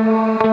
Música